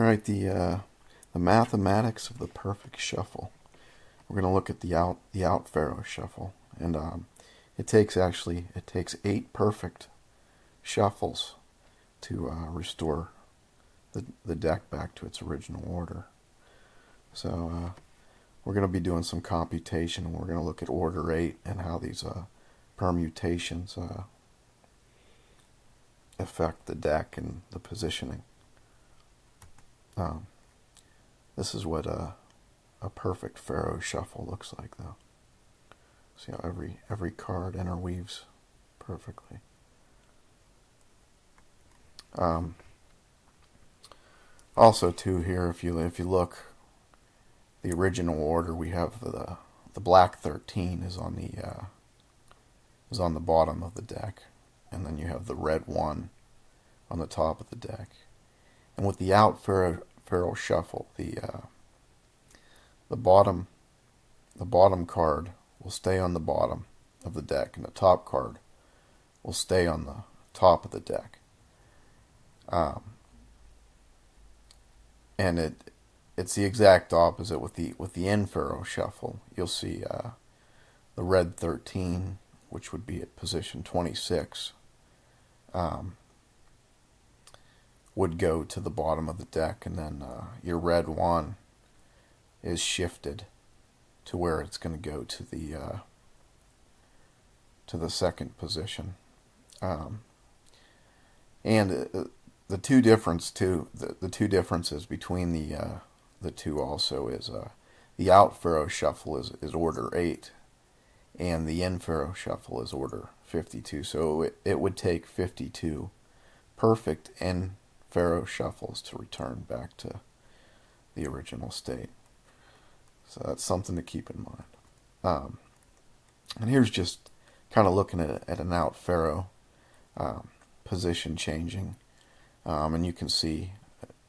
All right, the uh, the mathematics of the perfect shuffle. We're going to look at the out the out faro shuffle, and um, it takes actually it takes eight perfect shuffles to uh, restore the the deck back to its original order. So uh, we're going to be doing some computation, and we're going to look at order eight and how these uh, permutations uh, affect the deck and the positioning. Um, this is what a, a perfect faro shuffle looks like, though. See how every every card interweaves perfectly. Um, also, too, here, if you if you look, the original order we have the the black thirteen is on the uh, is on the bottom of the deck, and then you have the red one on the top of the deck. And with the out faro, shuffle, the uh, the bottom the bottom card will stay on the bottom of the deck, and the top card will stay on the top of the deck. Um, and it it's the exact opposite with the with the in faro shuffle. You'll see uh, the red 13, which would be at position 26, um, would go to the bottom of the deck, and then uh, your red one is shifted to where it's going to go to the uh, to the second position. Um, and uh, the two difference too the, the two differences between the uh, the two also is uh, the out faro shuffle is, is order eight, and the in faro shuffle is order fifty two. So it, it would take fifty two perfect in faro shuffles to return back to the original state. So that's something to keep in mind. Um, and here's just kind of looking at, at an out faro um, position changing. Um, and you can see,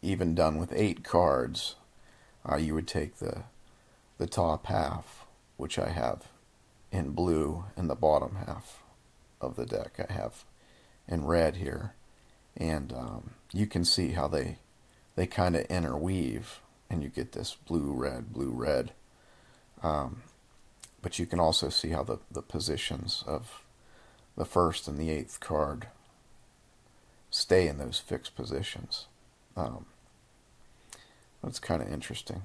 even done with eight cards, uh, you would take the the top half, which I have in blue, and the bottom half of the deck I have in red here, and um, you can see how they they kind of interweave, and you get this blue red blue red. Um, but you can also see how the, the positions of the first and the eighth card stay in those fixed positions. Um, that's kind of interesting.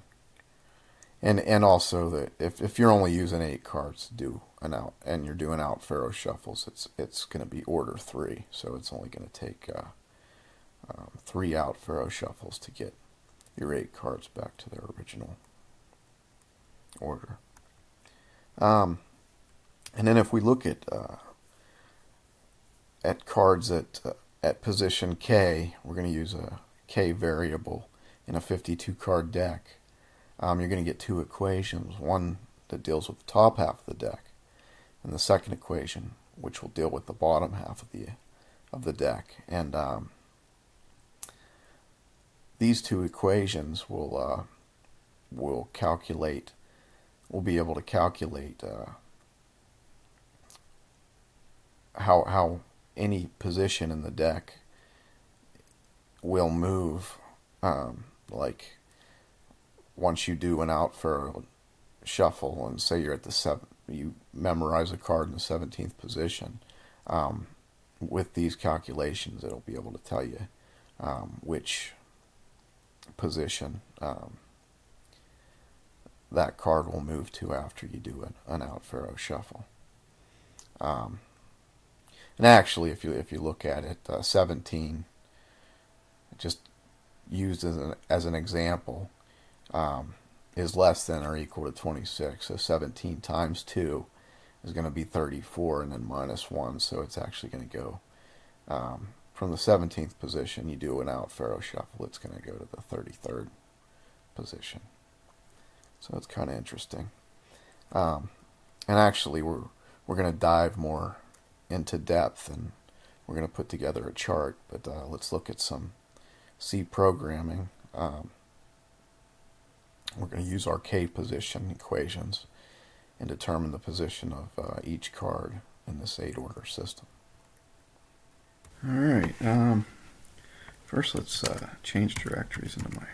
And and also that if, if you're only using eight cards to do an out and you're doing out faro shuffles, it's it's going to be order three, so it's only going to take uh, um, three out faro shuffles to get your eight cards back to their original order. Um, and then if we look at uh, at cards at uh, at position K, we're going to use a K variable in a 52 card deck. Um, you're going to get two equations one that deals with the top half of the deck, and the second equation, which will deal with the bottom half of the of the deck. And um, these two equations will uh, will calculate. We'll be able to calculate uh, how how any position in the deck will move. Um, like once you do an out faro shuffle, and say you're at the seven, you memorize a card in the seventeenth position. Um, with these calculations, it'll be able to tell you um, which position um, that card will move to after you do an, an out faro shuffle. Um, and actually, if you if you look at it, uh, 17, just used as an as an example, um, is less than or equal to 26. So 17 times two is going to be 34, and then minus one, so it's actually going to go um, from the 17th position. You do an out faro shuffle, it's going to go to the 33rd position. So it's kind of interesting. Um, and actually, we're we're going to dive more into depth and we're going to put together a chart. But uh, let's look at some C programming. Um, we're going to use our K position equations and determine the position of uh, each card in this eight order system. All right. Um, First, let's uh, change directories into my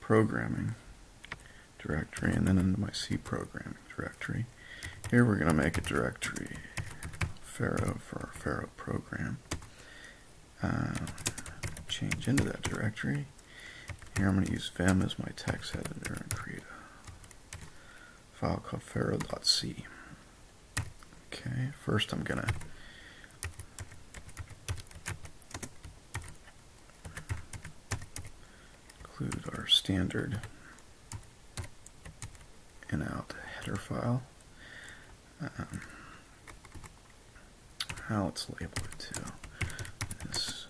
programming directory and then into my C programming directory. Here we're going to make a directory Faro for our Faro program. Uh, change into that directory. Here I'm going to use Vim as my text editor and create a file called faro.c. Okay, first I'm going to include our standard in out header file. Um, how it's labeled too. This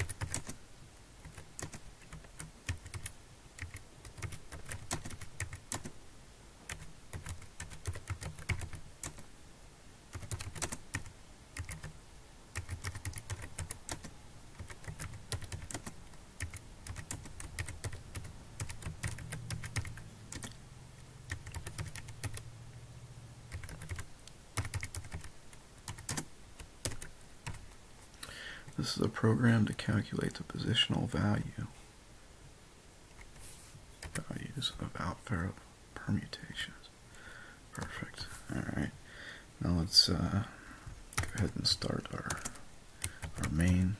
This is a program to calculate the positional value values of out permutations. Perfect. Alright. Now let's uh, go ahead and start our our main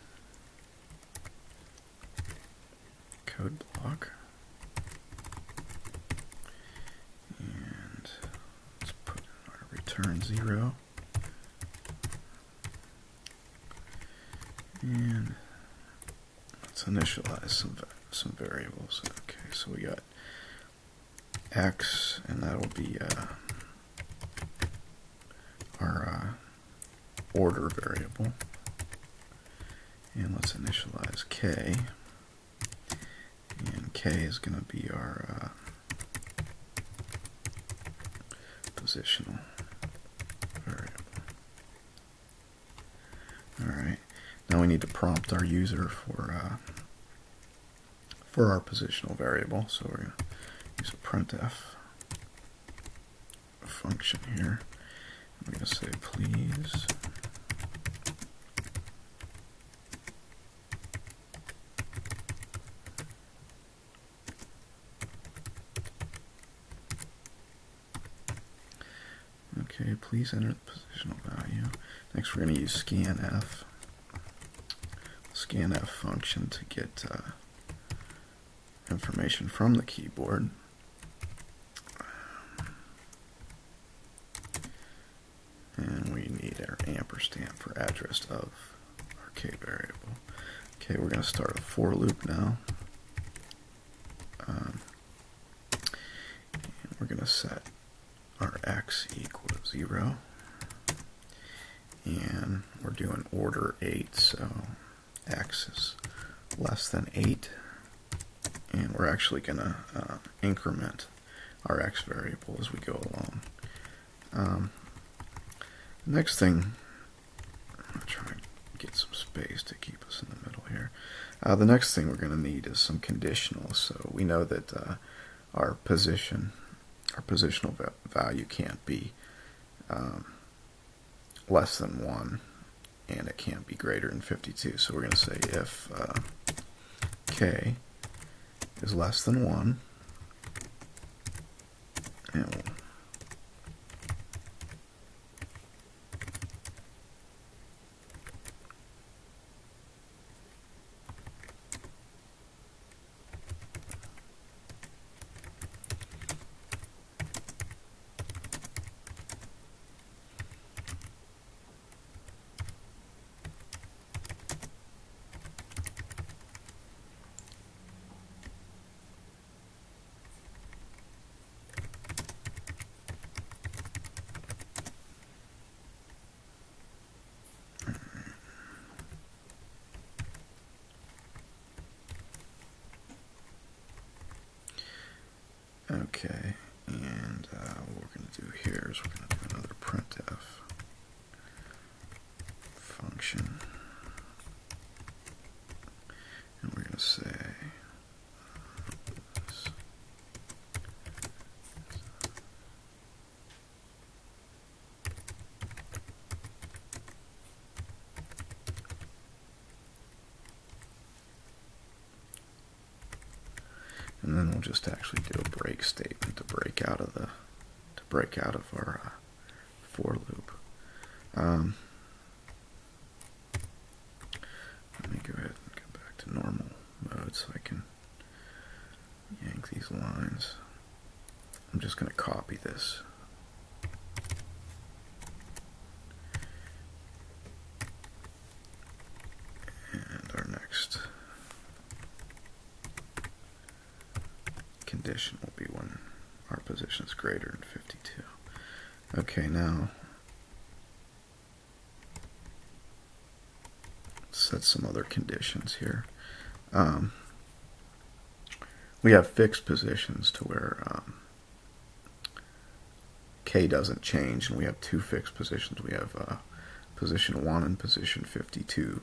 code block. And let's put in our return zero. And let's initialize some some variables. Okay, so we got x, and that'll be uh, our uh, order variable. And let's initialize k. And k is going to be our uh, positional variable. Alright. Now we need to prompt our user for uh, for our positional variable. So we're going to use a printf function here. We're going to say please Okay, please enter the positional value. Next we're going to use scanf scanf function to get uh, information from the keyboard. And we need our ampersand for address of our k variable. Okay, we're going to start a for loop now. Um, we're going to set our x equal to 0. And we're doing order 8, so x is less than 8 and we're actually going to uh, increment our x variable as we go along. Um, next thing, I'm going to get some space to keep us in the middle here. Uh, the next thing we're going to need is some conditionals. So we know that uh, our position, our positional va value can't be um, less than 1 and it can't be greater than 52. So we're going to say if uh, k is less than 1, and we'll Okay, and uh, what we're going to do here is we're going to do another printf function. And we're going to say then we'll just actually do a break statement to break out of the to break out of our uh, for loop. Um, let me go ahead and go back to normal mode so I can yank these lines. I'm just going to copy this. And our next condition will be when our position is greater than 52. Okay, now set some other conditions here. Um, we have fixed positions to where um, K doesn't change, and we have two fixed positions. We have uh, position 1 and position 52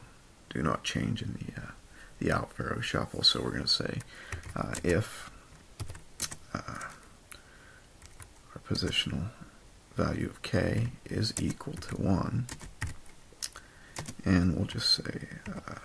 do not change in the uh, the out shuffle. So we're going to say uh, if uh, our positional value of k is equal to 1, and we'll just say uh,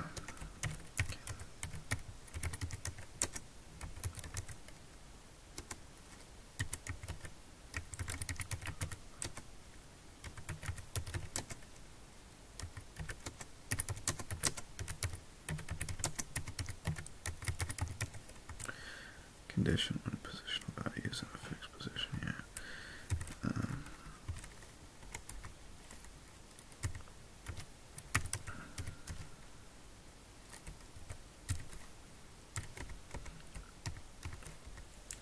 condition when positional value is in a fixed position. Yeah. Um,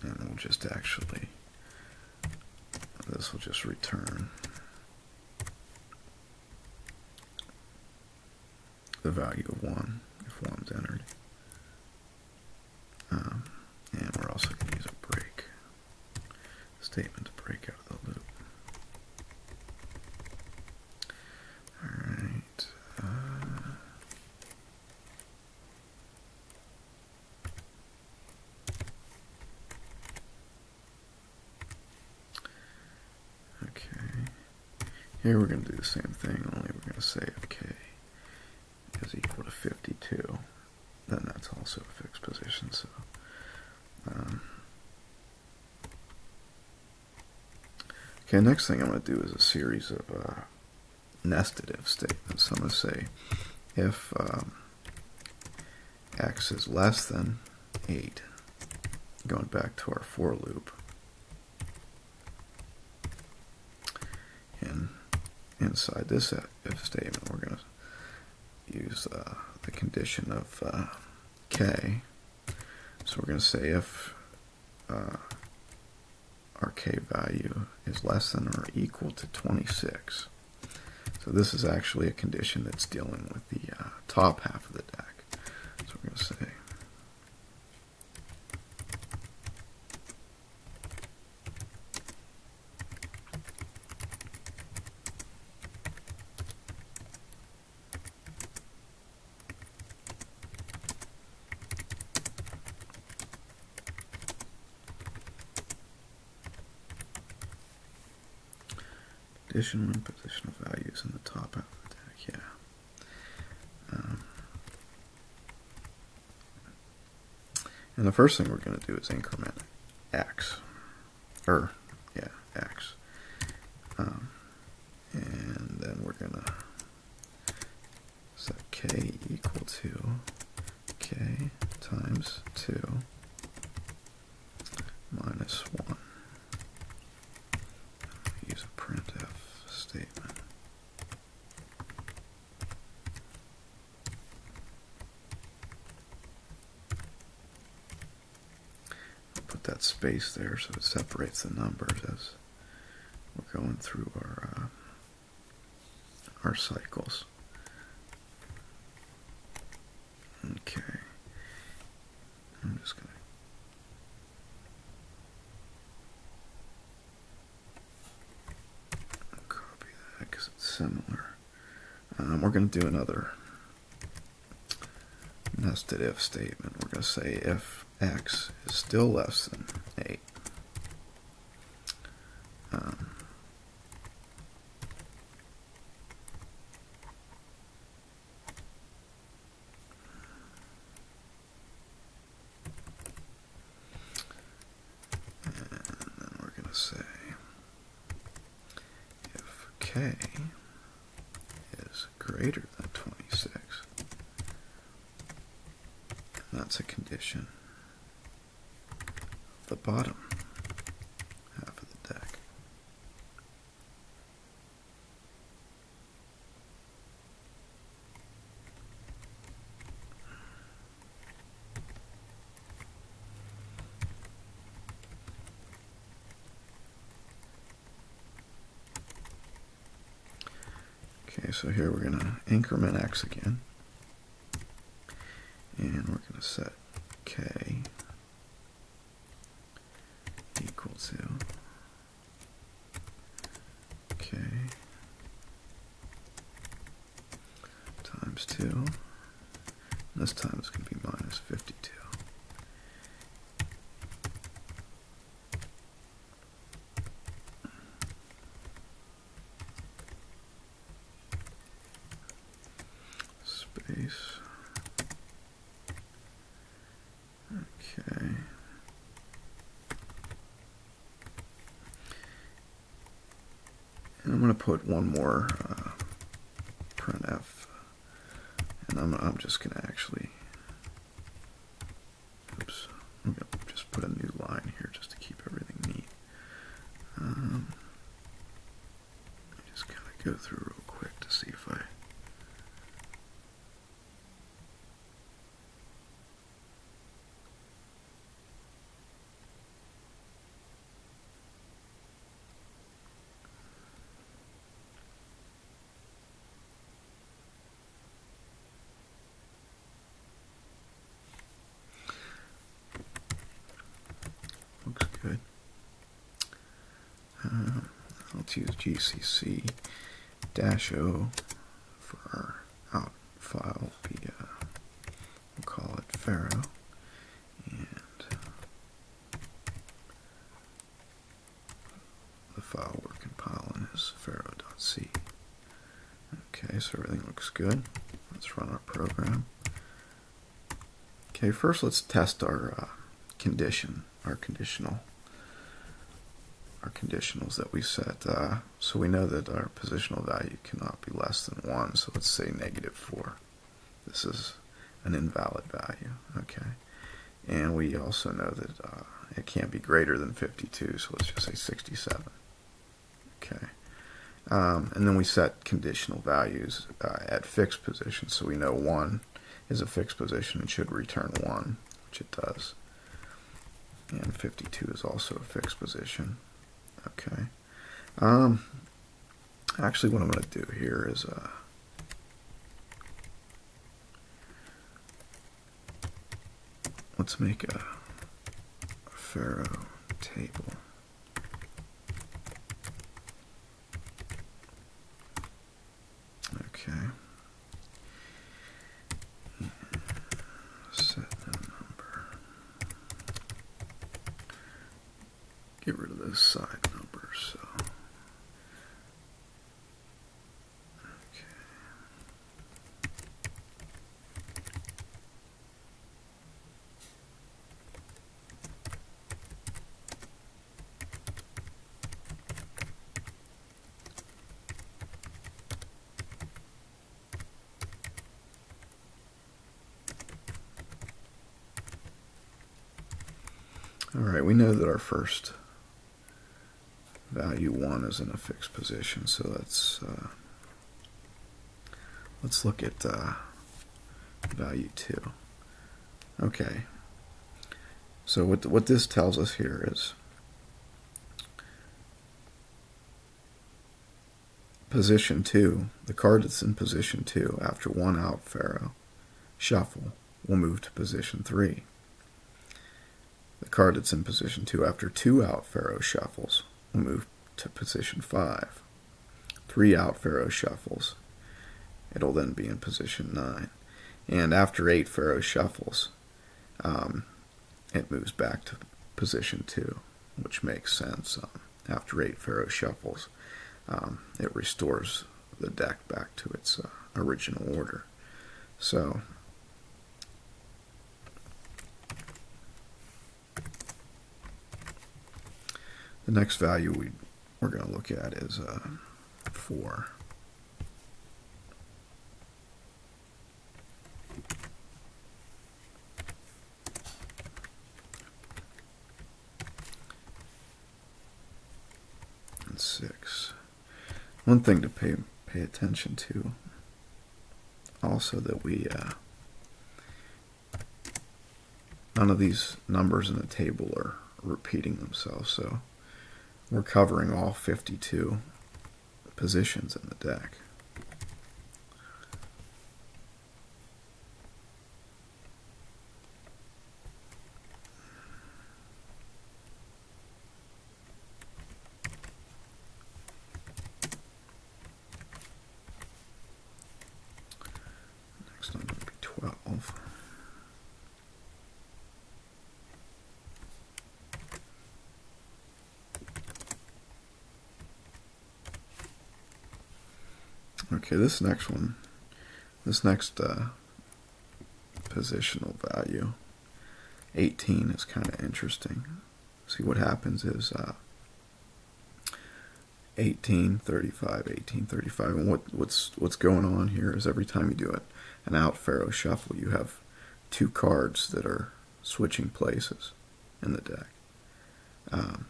and we'll just actually this will just return the value of 1 if 1's entered. Um, and we're also going to use a break statement to break out of the loop. Alright. Uh, okay. Here we're going to do the same thing, only we're going to say k is equal to 52, then that's also a fixed position. So um, okay, next thing I'm going to do is a series of uh, nested if statements. So I'm going to say if um, x is less than 8, going back to our for loop, and inside this if statement we're going to use uh, the condition of uh, k so we're going to say if uh, our k value is less than or equal to 26. So this is actually a condition that's dealing with the uh, top half of the deck. So we're going to say Addition when positional values in the top of the deck, yeah. Um, and the first thing we're going to do is increment x, or yeah, x. Um, and then we're going to set k equal to k times 2 minus 1. Use a printf statement. Space there so it separates the numbers as we're going through our uh, our cycles. Okay. I'm just to copy that because it's similar. Um, we're going to do another nested if statement. We're going to say if x is still less than 8. Um, k is greater than 26. And that's a condition the bottom so here we're going to increment x again. And we're going to set k equal to k times 2. This time it's going to be minus 52. space. Okay. And I'm going to put one more uh, printf, and I'm, I'm just going to actually, oops, I'm going to just put a new line here just to keep everything neat. Um, let me just kind of go through real quick to see if I Looks good. Let's use GCC dash O for our out file. Be uh, we'll call it Faro, and the file we're compiling is Faro.c. Okay, so everything looks good. Let's run our program. Okay, first let's test our uh, condition, our conditional, our conditionals that we set. Uh, so we know that our positional value cannot be less than 1, so let's say negative 4. This is an invalid value, okay? And we also know that uh, it can't be greater than 52, so let's just say 67. Okay. Um, and then we set conditional values uh, at fixed positions, so we know 1 is a fixed position and should return 1, which it does. And 52 is also a fixed position. Okay. Um, actually, what I'm going to do here is uh, let's make a, Faro table. Okay. Set the number. Get rid of those side numbers. So. Okay. All right, we know that our first value 1 is in a fixed position, so let's, uh, let's look at uh, value 2. Okay, so what, what this tells us here is position 2, the card that's in position 2 after one out faro shuffle will move to position 3. The card that's in position 2 after two out faro shuffles will move to position 5. Three out faro shuffles, it'll then be in position 9. And after eight faro shuffles, um, it moves back to position 2, which makes sense. Um, after eight faro shuffles, um, it restores the deck back to its uh, original order. So the next value we we're going to look at is uh, four. And six. One thing to pay pay attention to also that we uh, none of these numbers in the table are repeating themselves so we're covering all 52 positions in the deck. Next one would be 12. Okay, this next one, this next uh, positional value, 18, is kind of interesting. See what happens is uh, 18, 35, 18, 35. And what, what's, what's going on here is every time you do it, an out faro shuffle, you have two cards that are switching places in the deck. Um,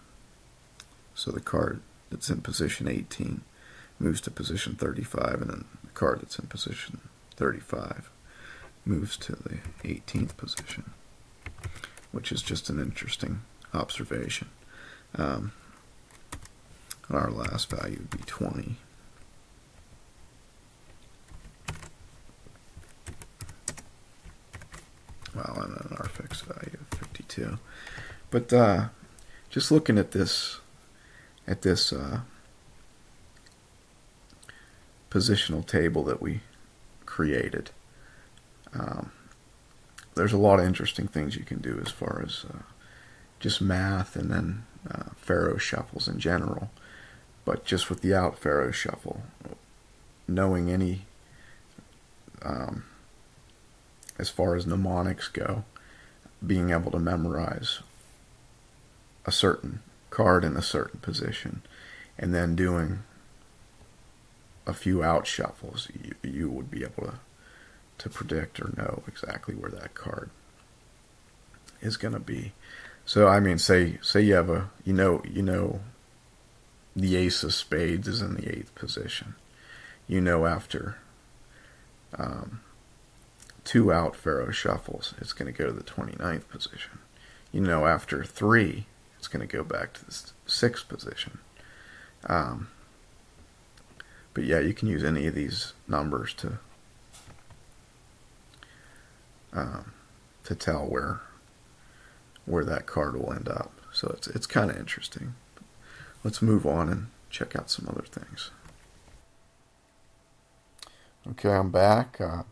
so the card that's in position 18 moves to position 35, and then the card that's in position 35 moves to the 18th position, which is just an interesting observation. Um, our last value would be 20. Well, and our fixed value of 52. But uh, just looking at this, at this uh, positional table that we created. Um, there's a lot of interesting things you can do as far as uh, just math and then uh, faro shuffles in general. But just with the out faro shuffle, knowing any, um, as far as mnemonics go, being able to memorize a certain card in a certain position, and then doing a few out shuffles, you, you would be able to to predict or know exactly where that card is going to be. So I mean, say say you have a you know you know the ace of spades is in the eighth position. You know after um, two out faro shuffles, it's going to go to the 29th position. You know after three, it's going to go back to the sixth position. Um, but yeah, you can use any of these numbers to um, to tell where where that card will end up. So it's it's kind of interesting. Let's move on and check out some other things. Okay, I'm back. Uh,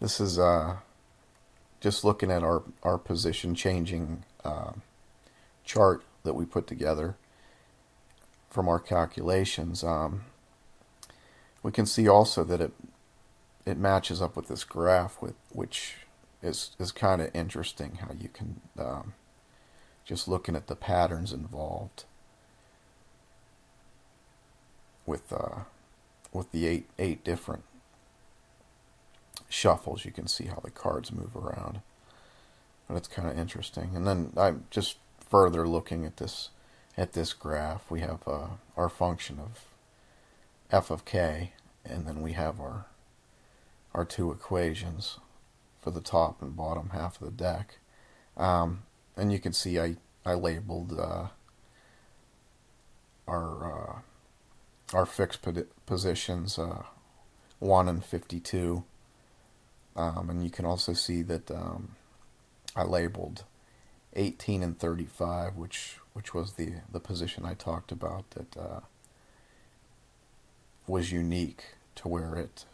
this is uh, just looking at our, our position changing uh, chart that we put together from our calculations. Um, we can see also that it it matches up with this graph, with which is is kind of interesting how you can um, just looking at the patterns involved with uh, with the eight eight different shuffles. You can see how the cards move around, and it's kind of interesting. And then I'm just further looking at this at this graph. We have uh, our function of f of k, and then we have our our two equations for the top and bottom half of the deck. Um, and you can see I, I labeled uh, our uh, our fixed positions uh, 1 and 52. Um, and you can also see that um, I labeled 18 and 35, which which was the, the position I talked about that uh, was unique to where it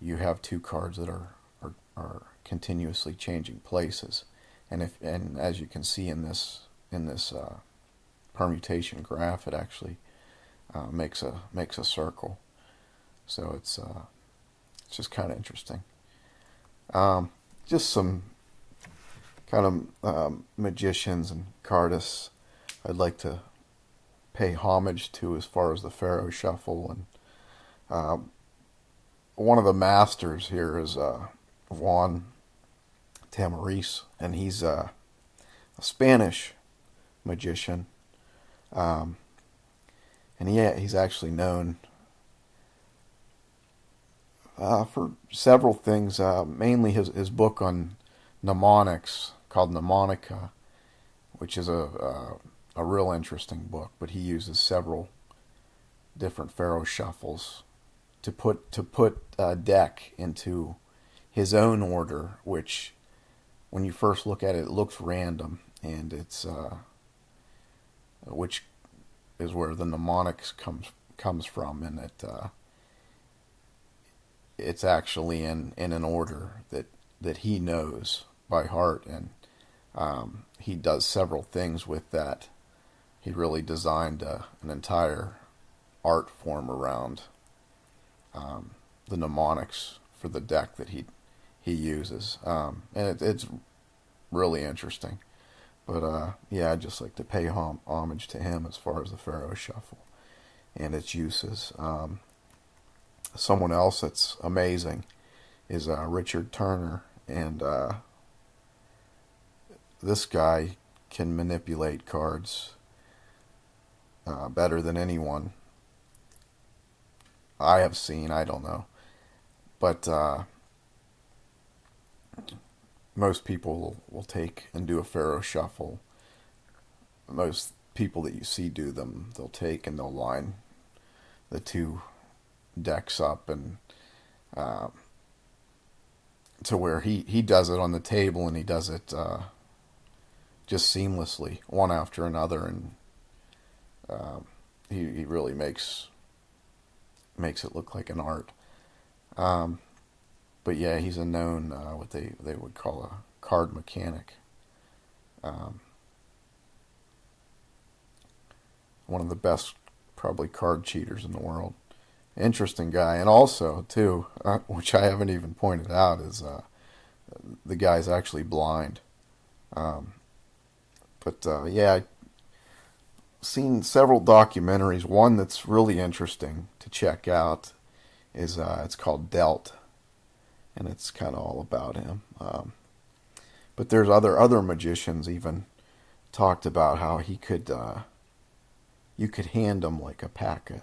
you have two cards that are, are, are continuously changing places. And if and as you can see in this in this uh, permutation graph, it actually uh, makes a makes a circle. So it's uh, it's just kind of interesting. Um, just some kind of um, magicians and cardists I'd like to pay homage to as far as the Faro Shuffle. And uh, one of the masters here is uh, Juan Tamariz, and he's uh, a Spanish magician. Um, and he, he's actually known uh, for several things, uh, mainly his, his book on mnemonics called Mnemonica, which is a, a, a real interesting book, but he uses several different faro shuffles to put to put a deck into his own order, which when you first look at it, it looks random, and it's uh, which is where the mnemonics comes comes from, and it uh, it's actually in, in an order that, that he knows by heart, and um, he does several things with that. He really designed uh, an entire art form around um, the mnemonics for the deck that he he uses, um, and it, it's really interesting. But uh, yeah, I'd just like to pay hom- homage to him as far as the Faro Shuffle and its uses. Um, someone else that's amazing is uh, Richard Turner, and uh, this guy can manipulate cards uh, better than anyone I have seen. I don't know, but uh, most people will, take and do a faro shuffle. Most people that you see do them, they'll take and they'll line the two decks up and uh, to where he, he does it on the table and he does it uh, just seamlessly, one after another, and uh, he he really makes makes it look like an art. Um, but yeah, he's a known uh, what they they would call a card mechanic. Um, one of the best, probably card cheaters in the world interesting guy. And also, too, uh, which I haven't even pointed out, is uh, the guy's actually blind. Um, but uh, yeah, seen several documentaries. One that's really interesting to check out is uh, it's called Dealt, and it's kind of all about him. Um, but there's other other magicians even talked about how he could uh, you could hand him like a pack of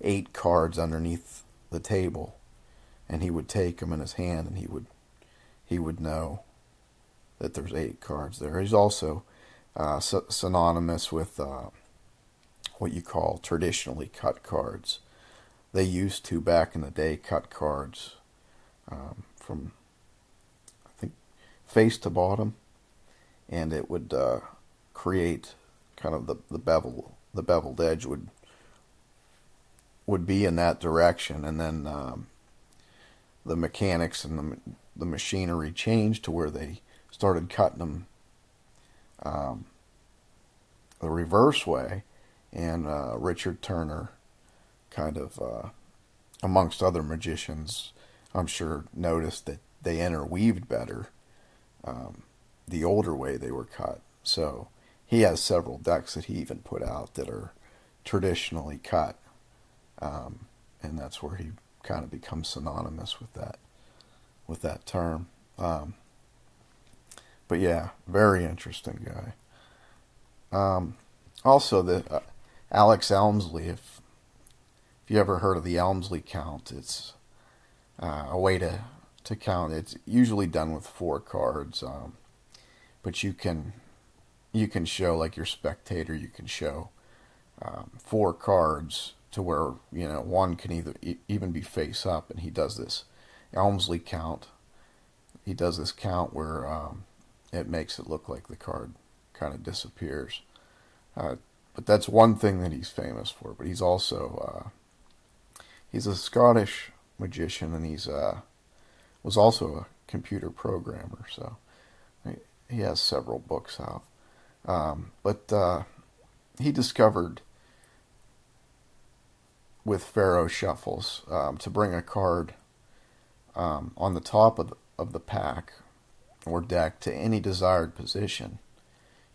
eight cards underneath the table, and he would take them in his hand, and he would he would know that there's eight cards there. He's also uh, synonymous with uh, what you call traditionally cut cards. They used to back in the day cut cards um, from I think face to bottom, and it would uh, create kind of the the bevel the beveled edge would would be in that direction, and then um, the mechanics and the the machinery changed to where they started cutting them um, the reverse way, and uh, Richard Turner, kind of uh, amongst other magicians, I'm sure noticed that they interweaved better um, the older way they were cut. So he has several decks that he even put out that are traditionally cut um, and that's where he kind of becomes synonymous with that with that term. Um, but yeah, very interesting guy. Um, also, the uh, Alex Elmsley. If if you ever heard of the Elmsley count, it's uh, a way to to count. It's usually done with four cards, um, but you can you can show like your spectator. You can show um, four cards to where you know one can either even be face up, and he does this Elmsley count. He does this count where um, it makes it look like the card kind of disappears. Uh, but that's one thing that he's famous for. But he's also uh, he's a Scottish magician, and he's uh, was also a computer programmer. So he has several books out. Um, but uh, he discovered with faro shuffles um, to bring a card um, on the top of the, of the pack or deck to any desired position.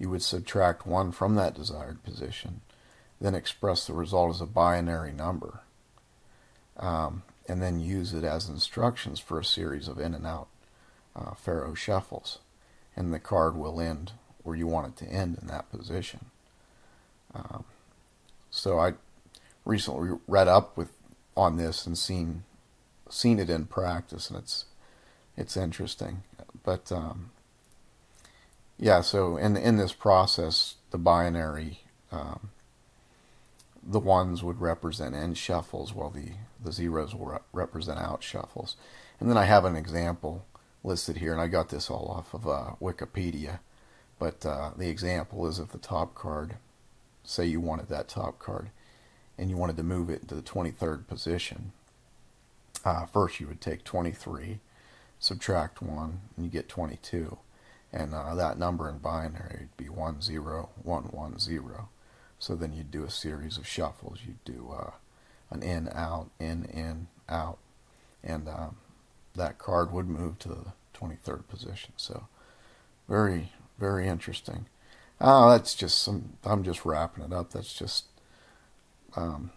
You would subtract one from that desired position, then express the result as a binary number, um, and then use it as instructions for a series of in and out uh, faro shuffles, and the card will end where you want it to end in that position. Um, so I recently read up with on this and seen seen it in practice, and it's it's interesting. But um, yeah, so in in this process, the binary, um, the ones would represent in shuffles, while the the zeros will re- represent out shuffles. And then I have an example listed here, and I got this all off of uh, Wikipedia. But uh, the example is if the top card, say you wanted that top card, and you wanted to move it into the 23rd position, uh, first you would take 23, subtract 1, and you get 22. And uh, that number in binary would be 10110. So then you'd do a series of shuffles. You'd do uh, an in, out, in, in, out. And um, that card would move to the 23rd position. So very, very interesting. Oh, that's just some. I'm just wrapping it up. That's just um,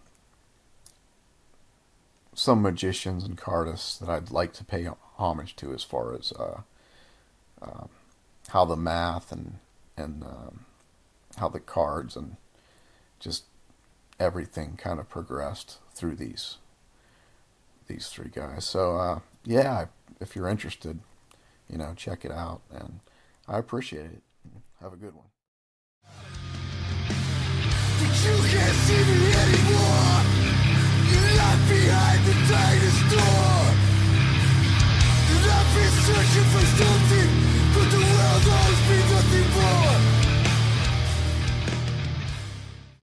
some magicians and cardists that I'd like to pay homage to as far as uh, uh, how the math and and um, how the cards and just everything kind of progressed through these these three guys. So uh, yeah, if you're interested, you know, check it out, and I appreciate it. Have a good one. I've been searching for something